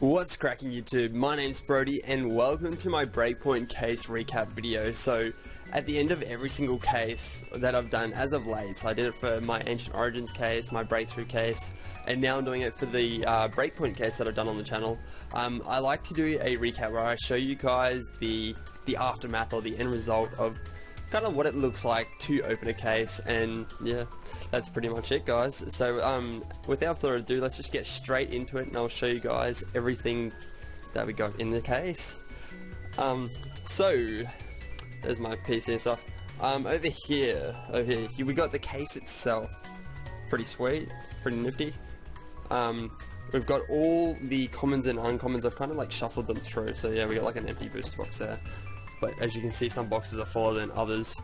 What's cracking YouTube? My name's Brodie and welcome to my Breakpoint case recap video. So at the end of every single case that I've done as of late, so I did it for my Ancient Origins case, my Breakthrough case, and now I'm doing it for the uh, Breakpoint case that I've done on the channel. Um, I like to do a recap where I show you guys the, the aftermath or the end result of kind of what it looks like to open a case and yeah that's pretty much it guys. So um, without further ado let's just get straight into it and I'll show you guys everything that we got in the case. Um, so there's my PC and stuff. Um, over here over here, here we got the case itself. Pretty sweet pretty nifty. Um, we've got all the commons and uncommons. I've kind of like shuffled them through. So yeah we got like an empty booster box there but as you can see some boxes are fuller than others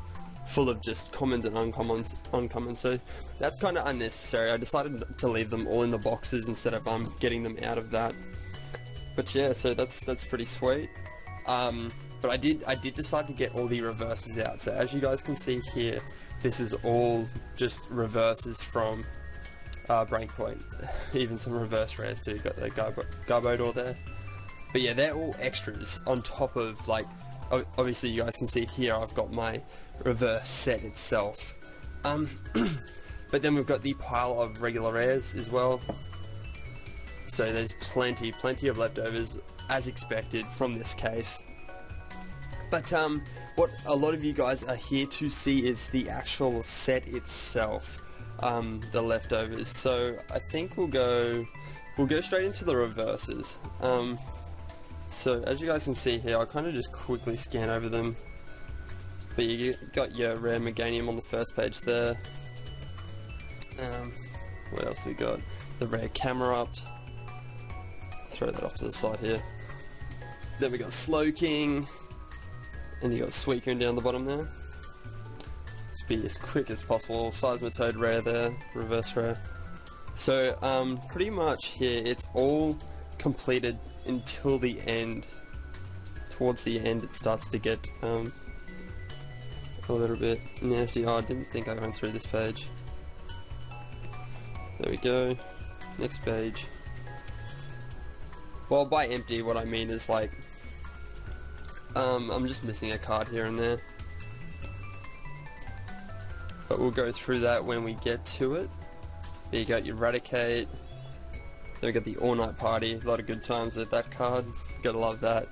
full of just commons and uncommons uncommons. So that's kind of unnecessary. I decided to leave them all in the boxes instead of um, getting them out of that. But yeah so that's that's pretty sweet. Um, but I did I did decide to get all the reverses out. So as you guys can see here this is all just reverses from uh, Breakpoint even some reverse rares too. Got the Garbo Garbodor there. But yeah they're all extras on top of like obviously you guys can see here I've got my reverse set itself. Um, but then we've got the pile of regular rares as well. So there's plenty, plenty of leftovers as expected from this case. But um, what a lot of you guys are here to see is the actual set itself, um, the leftovers. So I think we'll go, we'll go straight into the reverses. Um, so as you guys can see here, I'll kind of just quickly scan over them. But you got your rare Meganium on the first page there. Um, what else we got? The rare Camerupt. Throw that off to the side here. Then we got Slowking. And you got Suicune down the bottom there. Just be as quick as possible. Seismitoad rare there, reverse rare. So um, pretty much here it's all completed until the end. Towards the end, it starts to get um, a little bit nasty. Oh, I didn't think I went through this page. There we go. Next page. Well, by empty, what I mean is like, um, I'm just missing a card here and there. But we'll go through that when we get to it. There you got your Eradicate, then we got the All Night Party, a lot of good times with that card. Gotta love that.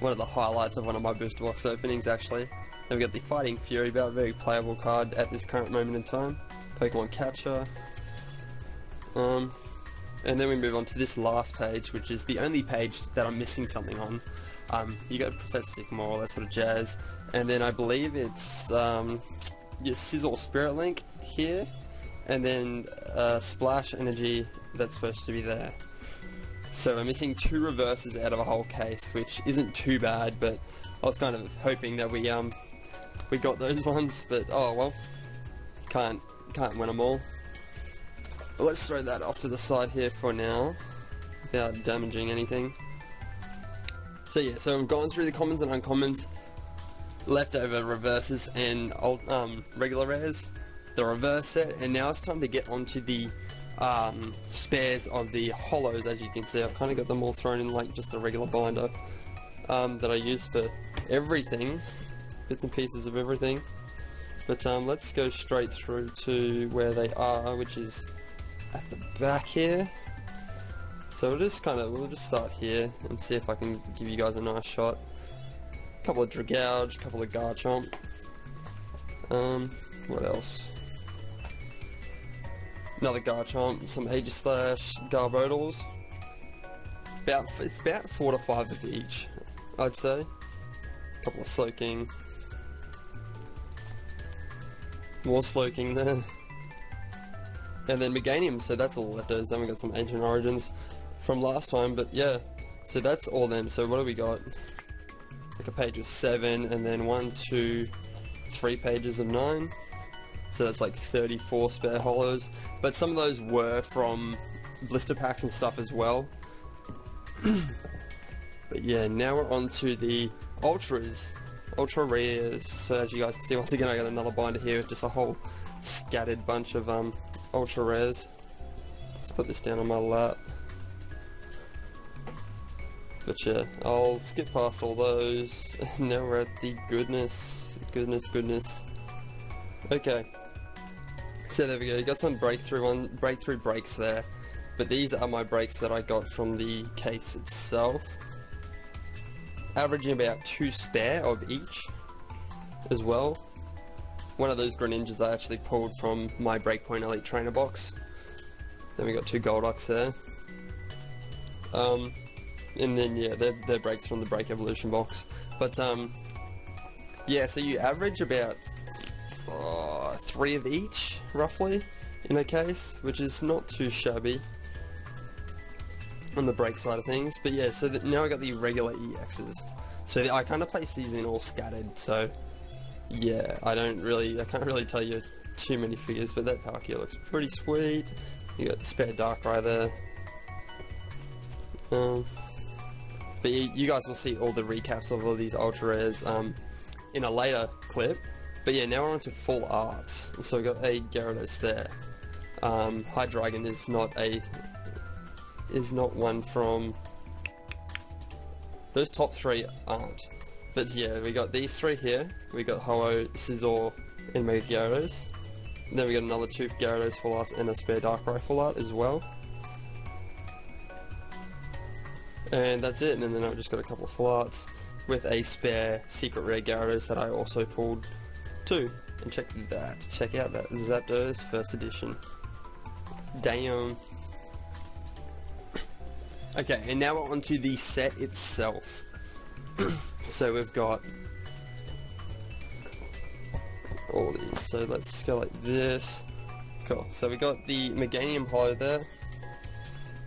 One of the highlights of one of my booster box openings, actually. Then we got the Fighting Fury Belt, very playable card at this current moment in time. Pokemon Capture. Um, and then we move on to this last page, which is the only page that I'm missing something on. Um, you got Professor Sycamore, that sort of jazz. And then I believe it's um, your Scizor Spirit Link here. And then uh, Splash Energy that's supposed to be there. So we're missing two reverses out of a whole case, which isn't too bad, but I was kind of hoping that we um we got those ones, but oh well, can't can't win them all. But let's throw that off to the side here for now, without damaging anything. So yeah, so we've gone through the commons and uncommons, leftover reverses and old um, regular rares, the reverse set, and now it's time to get onto the um, spares of the holos as you can see. I've kind of got them all thrown in like just a regular binder um, that I use for everything bits and pieces of everything. But um, let's go straight through to where they are which is at the back here. So we'll just kind of we'll just start here and see if I can give you guys a nice shot. A couple of Dragouge, a couple of Garchomp. Um, what else Another Garchomp, some Aegislash, Garbodors. About it's about four to five of each, I'd say. A couple of Slowking. More Slowking there. And then Meganium, so that's all leftovers. Then we got some Ancient Origins from last time, but yeah. So that's all them. So what do we got? Like a page of seven, and then one, two, three pages of nine so that's like 34 spare holos. But some of those were from blister packs and stuff as well. but yeah, now we're on to the ultras, ultra rares. So as you guys can see, once again I got another binder here with just a whole scattered bunch of um, ultra rares. Let's put this down on my lap. But yeah, I'll skip past all those. now we're at the goodness, goodness, goodness. Okay. So there we go. Got some breakthrough one, breakthrough breaks there. But these are my breaks that I got from the case itself. Averaging about two spare of each as well. One of those Greninjas I actually pulled from my Breakpoint Elite Trainer box. Then we got two Golducks there. Um, and then yeah, they're, they're breaks from the Break Evolution box. But um, yeah, so you average about uh, three of each, roughly, in a case, which is not too shabby on the break side of things. But yeah, so now I got the regular EXs. So the, I kind of place these in all scattered. So yeah, I don't really, I can't really tell you too many figures, but that Palkia looks pretty sweet. You got the spare Darkrai there. Um, but you, you, guys will see all the recaps of all these ultra rares um, in a later clip. But yeah, now we're on to full arts. So we've got a Gyarados there. Um, Hydreigon is not a is not one from those top three aren't. But yeah, we got these three here. We got Ho-Oh, Scizor, and Mega Gyarados. Then we got another two Gyarados full arts and a spare Darkrai full art as well. And that's it, and then I've just got a couple of full arts with a spare secret rare Gyarados that I also pulled too. And check that, check out that Zapdos first edition. Damn. Okay, and now we're onto the set itself. so we've got all these. So let's go like this. Cool. So we got the Meganium Holo there.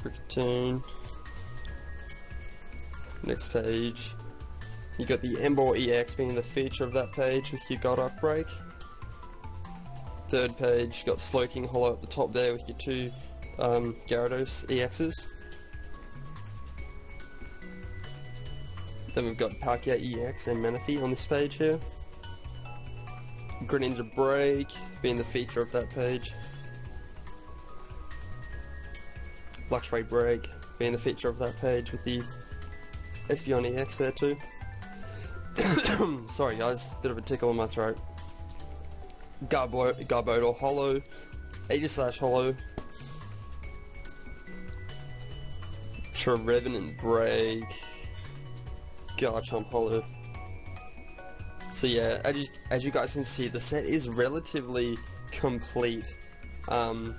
Brickatoon. Next page. You got the Emboar EX being the feature of that page with your Golduck break. Third page, you got Slowking Holo at the top there with your two um, Gyarados EXs. Then we've got Palkia EX and Manaphy on this page here. Greninja Break being the feature of that page. Luxray Break being the feature of that page with the Espeon EX there too. Sorry guys, bit of a tickle in my throat. Garbo Garbodor Holo, Aegislash Holo, Trevenant Break, Garchomp Holo. So yeah, as you, as you guys can see, the set is relatively complete, um,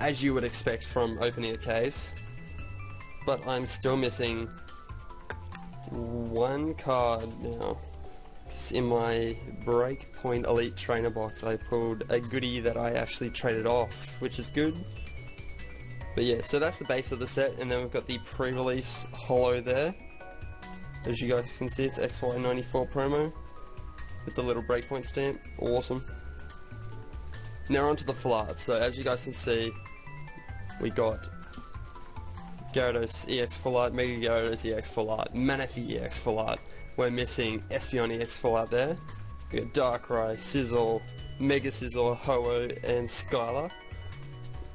as you would expect from opening a case. But I'm still missing one card now. In my Breakpoint Elite Trainer box, I pulled a goodie that I actually traded off, which is good. But yeah, so that's the base of the set, and then we've got the pre-release holo there. As you guys can see, it's XY94 promo with the little breakpoint stamp. Awesome. Now onto the art. So as you guys can see, we got Gyarados EX full art, Mega Gyarados EX full art, Manaphy EX full art. We're missing Espeon EX full art there. We got Darkrai, Scizor, Mega Scizor, Ho-Oh, and Skyla.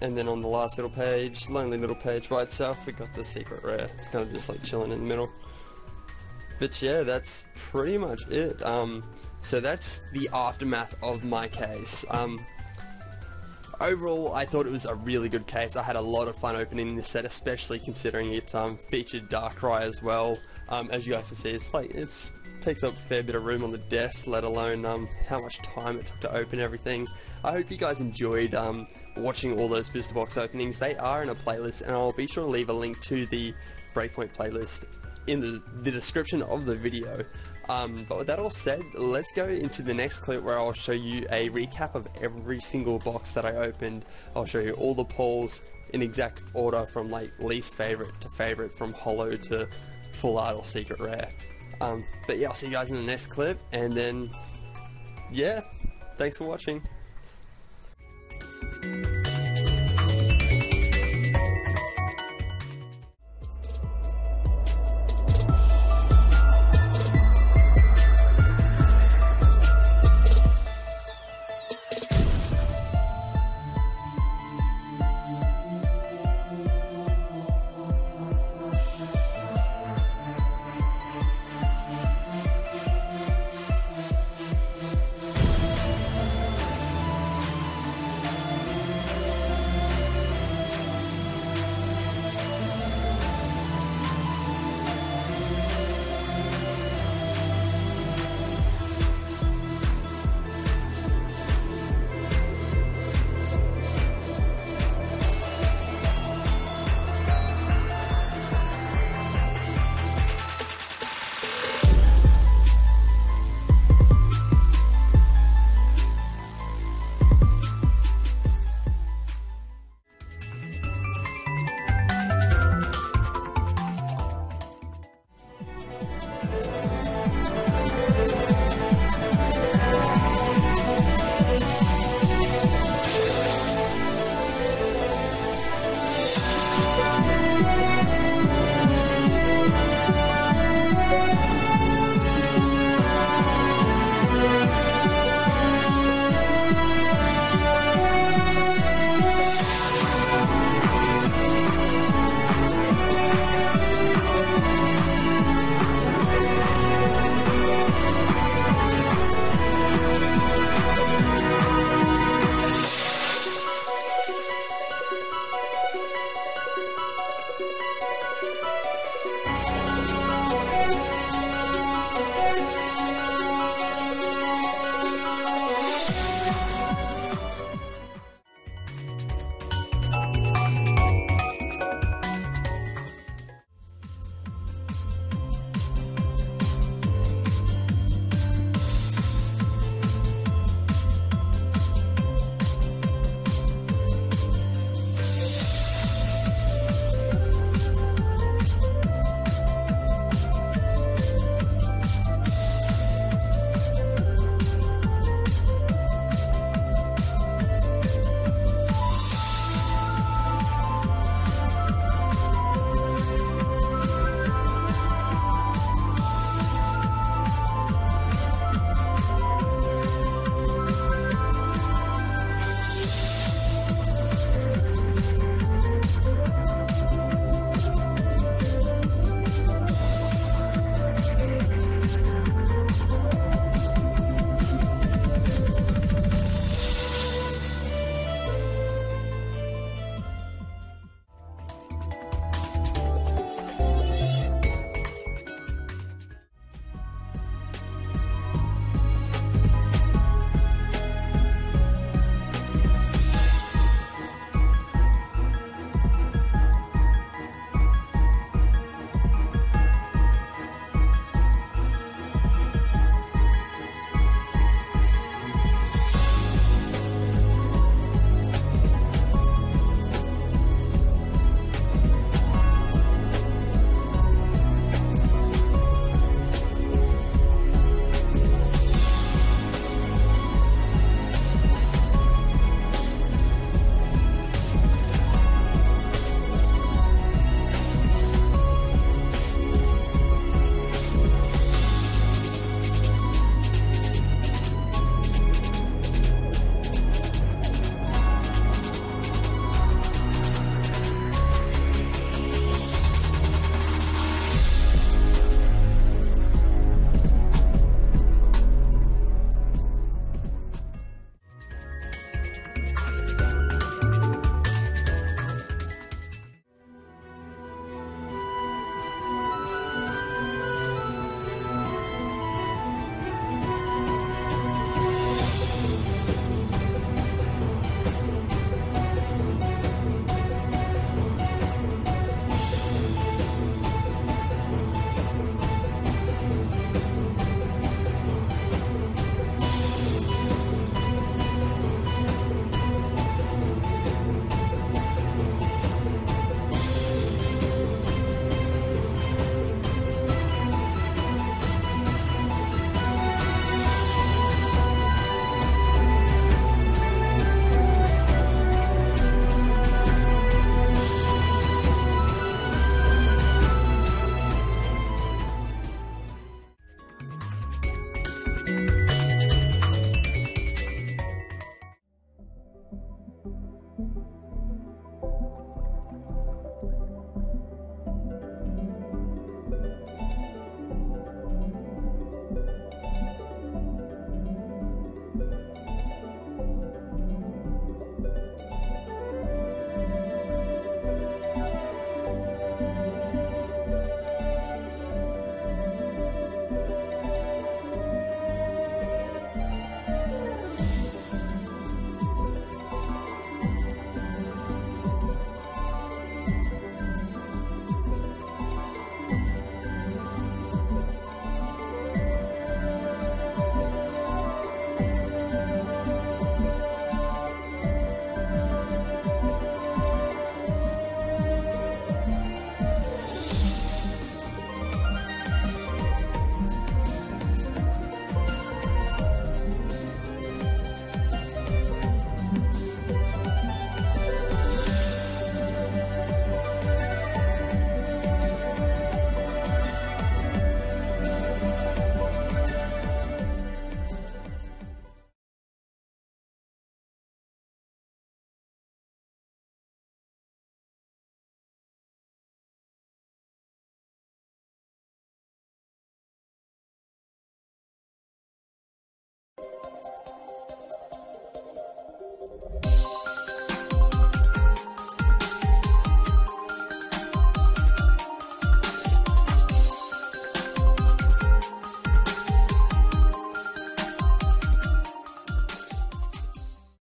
And then on the last little page, lonely little page by itself, we got the secret rare. It's kind of just like chilling in the middle. But yeah, that's pretty much it. Um, so that's the aftermath of my case. Um, overall, I thought it was a really good case. I had a lot of fun opening this set, especially considering it um, featured Darkrai as well. Um, as you guys can see, it's like it's takes up a fair bit of room on the desk, let alone um, how much time it took to open everything. I hope you guys enjoyed um, watching all those booster box openings. They are in a playlist, and I'll be sure to leave a link to the Breakpoint playlist in the, the description of the video. Um, but with that all said, let's go into the next clip where I'll show you a recap of every single box that I opened. I'll show you all the polls in exact order from like least favorite to favorite, from holo to full art or secret rare. Um, but yeah, I'll see you guys in the next clip, and then yeah, thanks for watching.